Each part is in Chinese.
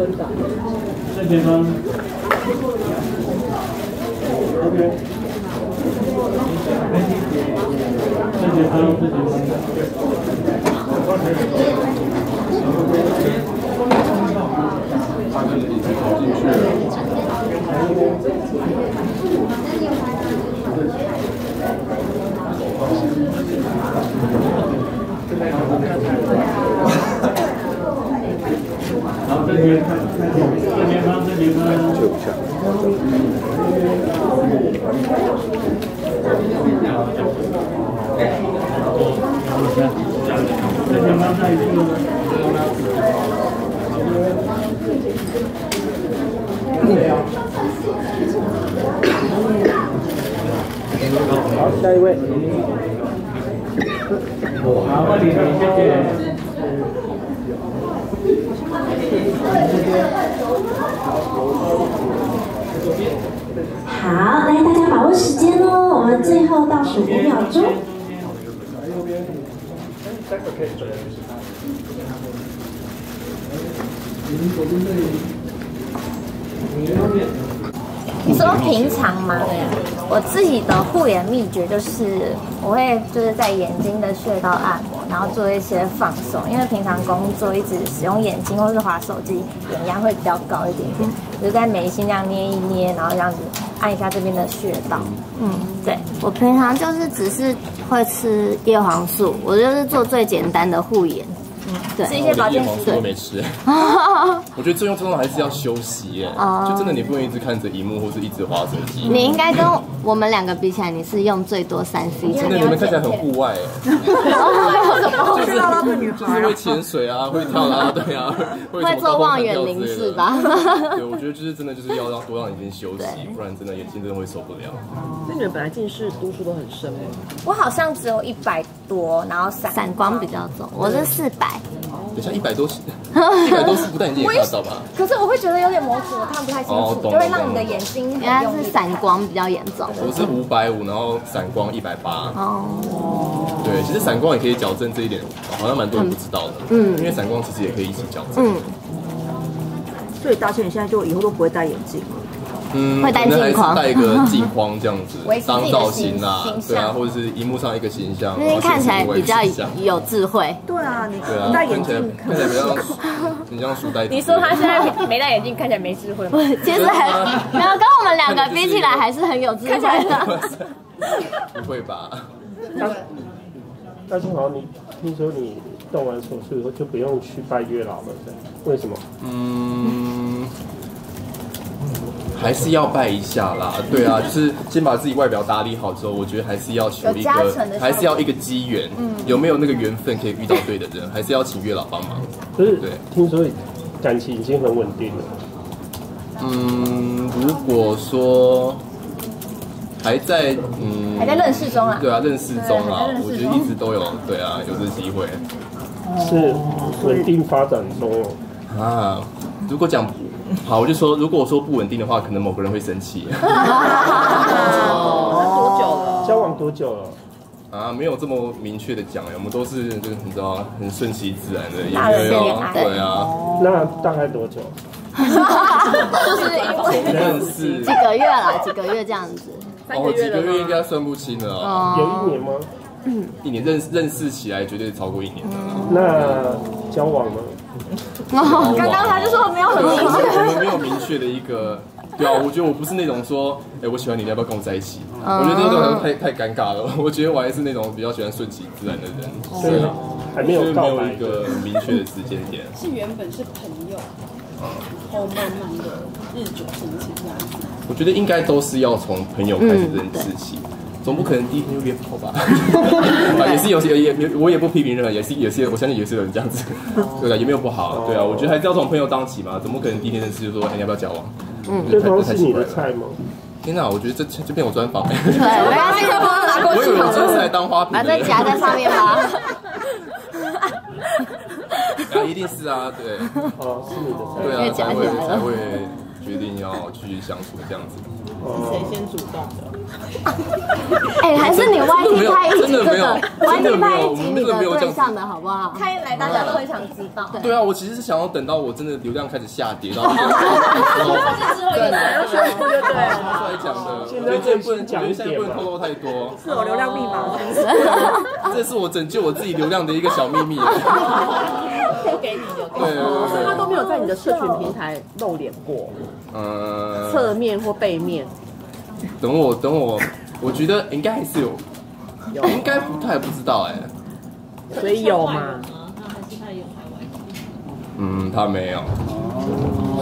这边方。OK。这边方，这边好，这边，这边方，这边方。就一下。这边方再一个。好，下一位。好，谢谢。好，来大家把握时间哦，我们最后倒数五秒钟。说平常吗？我自己的护眼秘诀就是，我会就是在眼睛的穴道按摩，然后做一些放松。因为平常工作一直使用眼睛或是滑手机，眼压会比较高一点点，就在眉心这样捏一捏，然后这样子按一下这边的穴道。嗯，对我平常就是只是会吃叶黄素，我就是做最简单的护眼。吃一些保健品都没吃，我觉得最重要的还是要休息耶，就真的你不能一直看着荧幕或是一直滑手机。你应该跟我们两个比起来，你是用最多三 C。真的，你们看起来很户外哎。就是拉拉队女孩，会潜水啊，会跳啦队啊，会做望远凝视吧？对，我觉得就是真的就是要让多让眼睛休息，不然真的眼睛真的会受不了。那你们本来近视度数都很深吗？我好像只有一百多，然后散散光比较重，我是四百。等下一百多是，一百多是 不戴眼镜也看到吧？可是我会觉得有点模糊，我看不太清楚，就会让你的眼睛原来是散光比较严重。我是五百五，然后散光一百八。哦，对，其实散光也可以矫正这一点，好像蛮多人不知道的。嗯，因为散光其实也可以一起矫正。嗯，所以大千你现在就以后都不会戴眼镜了。嗯，会戴镜框，戴一个 镜框这样子当造型啊，对啊，或者是荧幕上一个形象，因为看起来比较有智慧。对啊，你戴眼镜看起来比较，你 像书呆。你说他现在没戴眼镜，看起来没智慧吗？其实还没有，跟我们两个比起来，还是很有智慧的。不会吧？大大清好，你听说你动完手术以后就不用去拜月老了，为什么？嗯。还是要拜一下啦，对啊，就是先把自己外表打理好之后，我觉得还是要求一个，还是要一个机缘，有没有那个缘分可以遇到对的人，还是要请月老帮忙。可是，对，听说感情已经很稳定了。嗯，如果说还在，嗯，还在认识中啊？对啊，认识中啊，我觉得一直都有，对啊，有这机会。是稳定发展中哦。啊，如果讲。好，我就说，如果我说不稳定的话，可能某个人会生气。多久了？交往多久了？啊，没有这么明确的讲哎，我们都是就是你知道，很顺其自然的，也没有对啊。那大概多久？就是 认识 几个月了，几个月这样子。哦，几个月应该算不清了哦。有一年吗？一年认认识起来绝对超过一年了。那交往呢？刚刚他就说没有很明确，我们没有明确的一个，对啊，我觉得我不是那种说，哎，我喜欢你，你要不要跟我在一起？我觉得这个太太尴尬了。我觉得我还是那种比较喜欢顺其自然的人，所以还没有没有一个明确的时间点。是原本是朋友，然后慢慢的日久生情这样子。我觉得应该都是要从朋友开始认识起。总不可能第一天就约炮吧？也是有些也也我也不批评任何，也是也是我相信也是有人这样子，对啊，也没有不好，对啊，我觉得还是要从朋友当起嘛，怎么可能第一天认识就说哎要不要交往？嗯，对方是你的菜吗？天哪，我觉得这这变我专访，对，我要这个帮拿过去，我以为我真是来当花瓶，把这夹在上面吗？啊，一定是啊，对，哦，是你的菜，对啊，才会才会决定要继续相处这样子。是谁先主动的？哎，还是你 YT 拍一集这真的没有个真的，YT 没有拍一集你的对象的好不好？开来大家都会想知道。对啊，我其实是想要等到我真的流量开始下跌，然后 之后也来要宣布，对不对？出来讲的。现在所以这不能讲一我觉得现在点嘛不能透露太多，是我流量密码吗？这是我拯救我自己流量的一个小秘密。都给你就给对对对对，他都没有在你的社群平台露脸过，嗯，侧面或背面。等我等我，我觉得应该还是有，有应该不太不知道哎。所以有嘛？那还是他有台湾。嗯，他没有。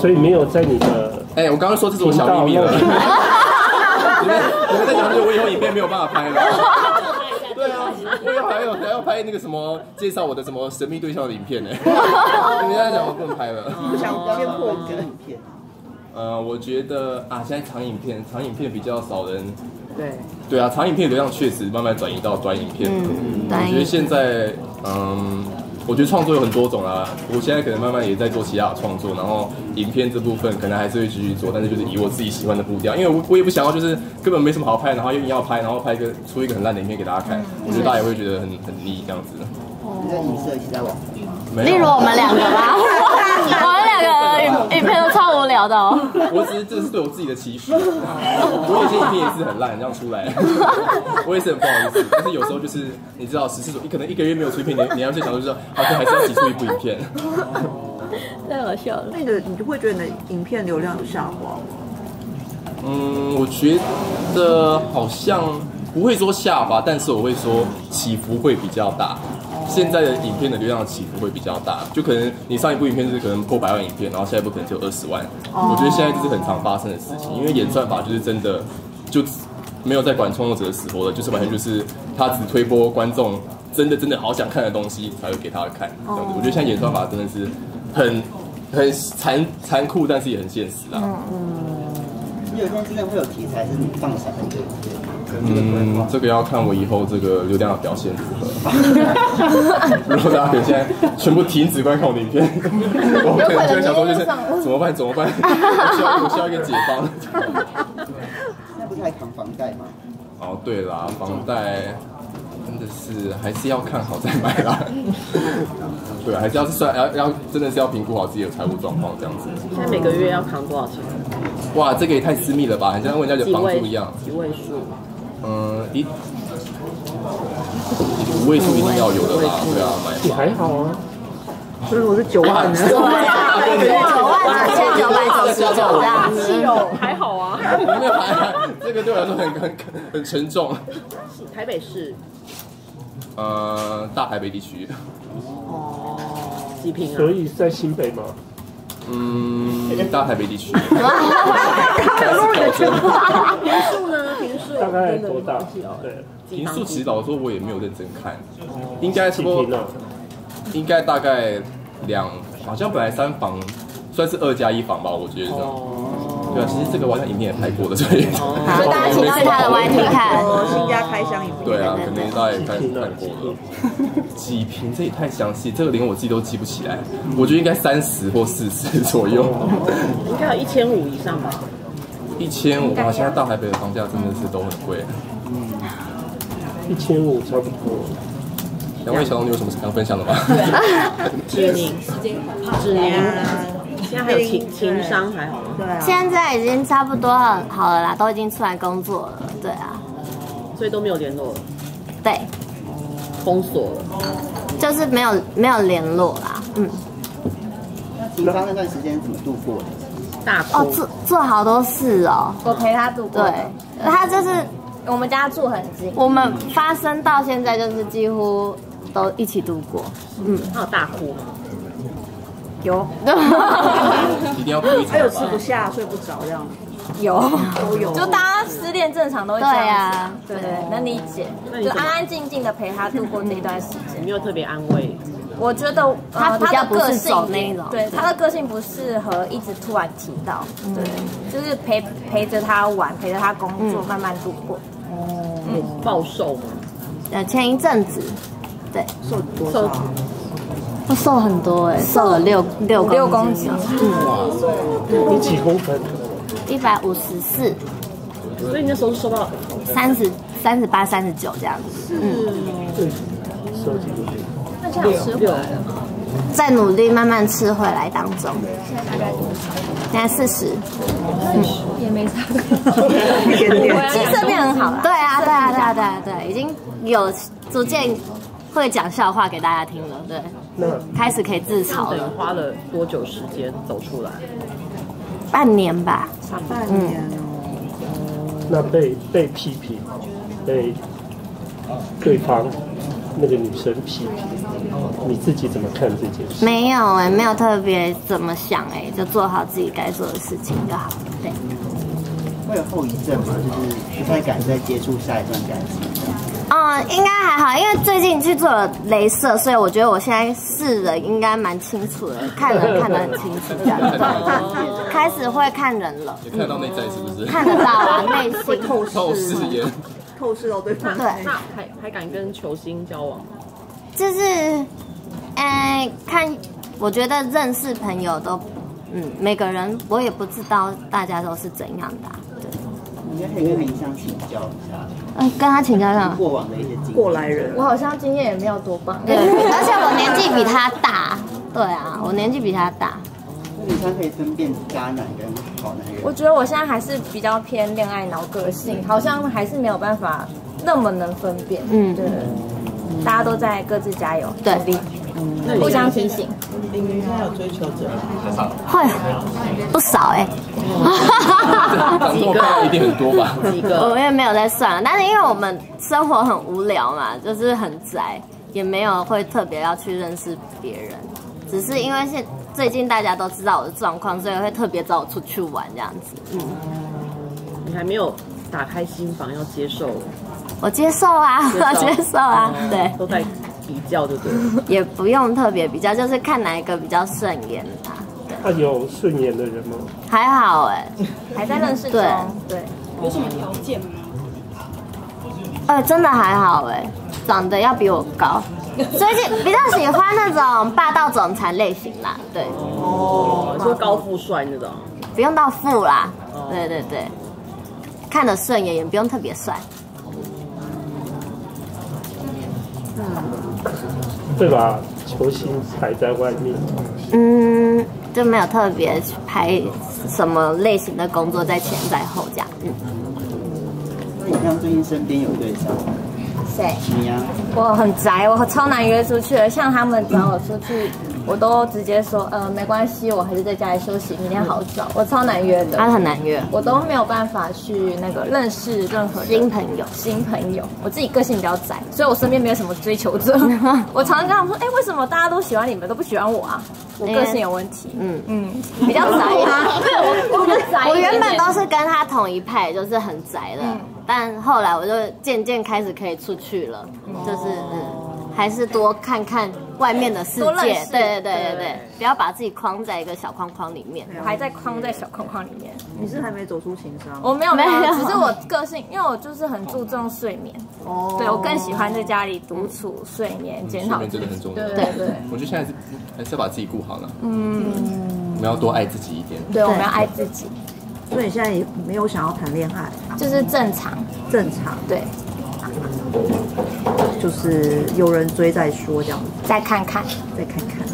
所以没有在你的哎、我刚刚说这是我小秘密了。你们你们在讲这个，我以后影片没有办法拍了。还有还要拍那个什么介绍我的什么神秘对象的影片呢。你们在讲我不能拍了。不想先破梗。呃，我觉得啊，现在长影片长影片比较少人。对，对啊，长影片流量确实慢慢转移到短影片。嗯，我觉得现在，嗯，我觉得创作有很多种啦。我现在可能慢慢也在做其他的创作，然后影片这部分可能还是会继续做，但是就是以我自己喜欢的步调，因为我我也不想要就是根本没什么好拍，然后又硬要拍，然后拍一个出一个很烂的影片给大家看，我觉得大家也会觉得很很腻这样子。你在影射一起在网没有例如我们两个吧，我们两个影影片都超无聊的哦。我只是这是对我自己的期许。我有些影片也是很烂，这样出来，我也是很不好意思。但是有时候就是你知道，十四组，你可能一个月没有出一片，你你要去想说，就是好像还是要挤出一部影片。太好笑了。那你的你就会觉得你的影片流量有下滑吗？嗯，我觉得好像不会说下滑，但是我会说起伏会比较大。现在的影片的流量起伏会比较大，就可能你上一部影片是可能破百万影片，然后下一部可能只有二十万。我觉得现在这是很常发生的事情，因为演算法就是真的就没有在管创作者的死活了，就是完全就是他只推播观众真的真的好想看的东西才会给他看。这样子，我觉得现在演算法真的是很很残残酷，但是也很现实啊。你有些真的会有题材是你放闪的，对不对？嗯，这个要看我以后这个流量的表现如何。如果大家可以现在全部停止观看我的影片，我可能就会想说就是怎么办怎么办？我需要我需要一个解放。现在不是还扛房贷吗？哦，对啦，房贷真的是还是要看好再买啦。对啊，还是要算要要真的是要评估好自己的财务状况这样子。现在每个月要扛多少钱？哇，这个也太私密了吧，很像问人家的房租一样。几位数？嗯，一五位数一定要有的啦，对啊，买你。还好啊，所以我是九万呢。九万九千九百九十九这样子。有还好啊。没有还这个对我来说很很很沉重。台北市呃，大台北地区，哦，几平啊？所以在新北吗，嗯，大台北地区，大概真的多大概多大？对，平素其实老实说我也没有认真看，应该差几不多平啊？应该大概两，好像本来三房算是二加一房吧，我觉得这样。对啊，其实这个我好像影片也拍过的，所以好，大家请去他的 YT 看。哦，新家开箱影片。对啊，可能大家也看看过了。几瓶这也太详细，这个连我自己都记不起来。我觉得应该三十或四十左右。应该有一千五以上吧？一千五哇！现在大台北的房价真的是都很贵。嗯一千五差不多。两位小龙，你有什么想分享的吗？指宁，指宁，现在还有情情商还好吗？对啊，现在已经差不多好了啦，都已经出来工作了。对啊，所以都没有联络了，对，封锁了。就是没有没有联络啦。嗯，那警方那段时间怎么度过的？大哦，做做好多事哦。我陪他度过。对，他就是我们家住很近，我们发生到现在，就是几乎都一起度过。嗯他有大哭吗？有 一定要哭一场还有吃不。下、睡不着这样。有都有就大家失恋正常都会这样子对啊对对，能理解就安安静静的陪他度过这段时有间。没有特别安慰？我觉得他他的个性走那种对他的个性不适合一直突然提到，对，就是陪陪着他玩，陪着他工作，慢慢度过。哦。暴瘦吗？呃，前一阵子，对，瘦多瘦少？他瘦很多哎、瘦了六六六公斤，哇你几公分？一百五十四，所以你那时候瘦到？三十三十八、三十九这样子，对，瘦几个月？那现在有吃回来了吗？在努力慢慢吃回来当中。现在大概多少？现在四十，也没差。一点点很好了。对啊，对啊，对啊，对啊，对，已经有逐渐会讲笑话给大家听了，对，那开始可以自嘲了，花了多久时间走出来？半年吧。半年哦。那被被批评，被对方那个女生批评，你自己怎么看这件事？没有哎、没有特别怎么想哎、就做好自己该做的事情就好。对，会有后遗症吗？就是不太敢再接触下一段感情这样。嗯，应该还好，因为最近去做了镭射，所以我觉得我现在视人应该蛮清楚的，看人看得很清楚，这样对，开始会看人了，也看得到内在是不是？看得到啊，内心透透视眼，透视到对方。对那还还敢跟球星交往吗？就是，哎、看，我觉得认识朋友都，嗯，每个人我也不知道大家都是怎样的、啊，对，你应该可以跟林香请教一下嗯、跟他请教一下。过往的一些经历。过来人我好像经验也没有多棒。对，而且我年纪比他大，对啊，我年纪比他大。那林香可以分辨渣男跟好男人。我觉得我现在还是比较偏恋爱脑个性，好像还是没有办法那么能分辨。嗯对，大家都在各自加油，对努力，那你互相提醒。你们现在有追求者吗？会不少哎、长这么高一定很多吧？几个？我也没有在算，但是因为我们生活很无聊嘛，就是很宅，也没有会特别要去认识别人，只是因为现最近大家都知道我的状况，所以会特别找我出去玩这样子。嗯，你还没有打开心房要接受，我接受啊，我接受啊，对，都在比较，对不对？也不用特别比较，就是看哪一个比较顺眼啊。对，他有顺眼的人吗？还好哎、还在认识中，对，有什么条件吗呃，真的还好哎、长得要比我高。最近比较喜欢那种霸道总裁类型啦，对，哦，你说高富帅那种，不用到富啦，对对对，看得顺眼也不用特别帅。嗯会把球星排在外面，嗯，就没有特别去拍什么类型的工作在前在后这样。嗯，那你像最近身边有对象吗？谁？你呀、我很宅，我超难约出去的。像他们找我出去，我都直接说，呃，没关系，我还是在家里休息，明天好找。我超难约的，他很难约。我都没有办法去那个认识任何新朋友新朋友。我自己个性比较宅，所以我身边没有什么追求者。我常常跟他们说，哎、为什么大家都喜欢你们，都不喜欢我啊？我个性有问题。嗯嗯，比较宅 我。我原本都是跟他同一派，就是很宅的，但后来我就渐渐开始可以出去了，就是嗯，还是多看看外面的世界对对对对对对，不要把自己框在一个小框框里面。我还在框在小框框里面。你是还没走出情商？我没有没有，只是我个性，因为我就是很注重睡眠。哦对我更喜欢在家里独处、睡眠、检讨睡眠。真的很重要。对对对我觉得现在是还是要把自己顾好了。嗯，我们要多爱自己一点。对，我们要爱自己，所以你现在也没有想要谈恋爱，就是正常。正常对，就是有人追再说这样子，再看看再看看。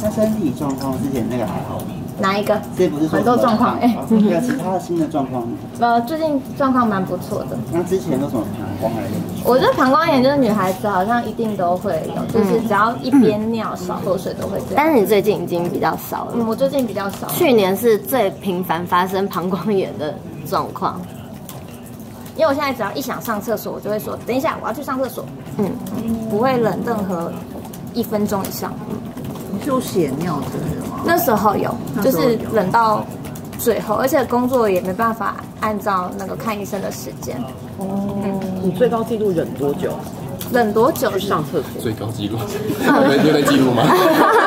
那身体状况之前那个还好吗？哪一个？这不是说很多状况哎其他的新的状况呢？呃，最近状况蛮不错的。那之前都什么膀胱还是我觉得膀胱炎就是女孩子好像一定都会有，就是只要一边尿少喝水都会这样。但是你最近已经比较少了，嗯，我最近比较少。去年是最频繁发生膀胱炎的状况。因为我现在只要一想上厕所，我就会说等一下我要去上厕所，嗯，不会忍任何一分钟以上。你是有血尿之类的吗？那时候有，就是忍到最后，而且工作也没办法按照那个看医生的时间，哦你最高纪录忍多久？忍多久去上厕所？最高纪录，有有在记录吗？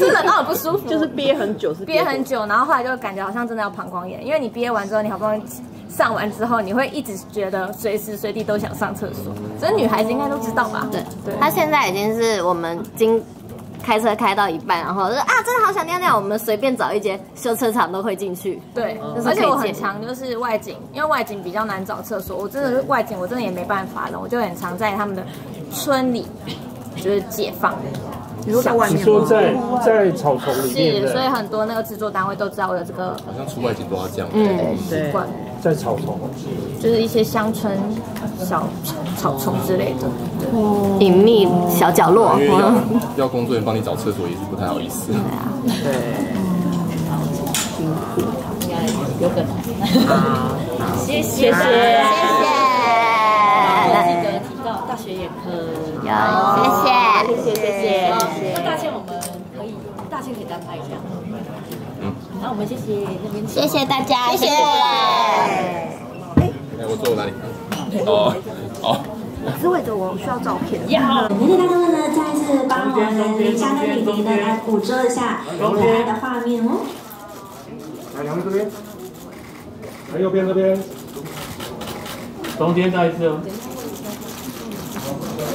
我现在可以计时。就是忍到很不舒服，就是憋很久，是憋很久，然后后来就感觉好像真的要膀胱炎，因为你憋完之后，你好不容易上完之后，你会一直觉得随时随地都想上厕所，这女孩子应该都知道吧？对对，她现在已经是我们经开车开到一半，然后说啊，真的好想尿尿，我们随便找一间修车厂都会进去。对，就是而且我很常就是外景，因为外景比较难找厕所，我真的是外景，我真的也没办法了，我就很常在他们的村里就是解放。你说在外面吗？说在在草丛里面是，所以，很多那个制作单位都知道我有这个好像出外景都要这样。嗯，习惯，在草丛，就是一些乡村小草丛之类的。隐秘小角落因。为要工作人员帮你找厕所也是不太好意思。对啊，对。辛苦，有可能。好谢谢，谢谢，记得提到大学眼科。有谢谢。谢谢谢谢。那大倩我们可以，大倩可以单拍一下。嗯。那我们谢谢那边。谢谢大家，谢谢。哎，我坐哪里？哦哦。思维的我需要照片。谢谢大哥们呢，再次帮我们林家跟李宁呢来捕捉一下可爱的画面哦。来两位这边，来右边这边，中间再一次哦。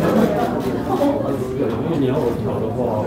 关掉后，因为你要我调的话。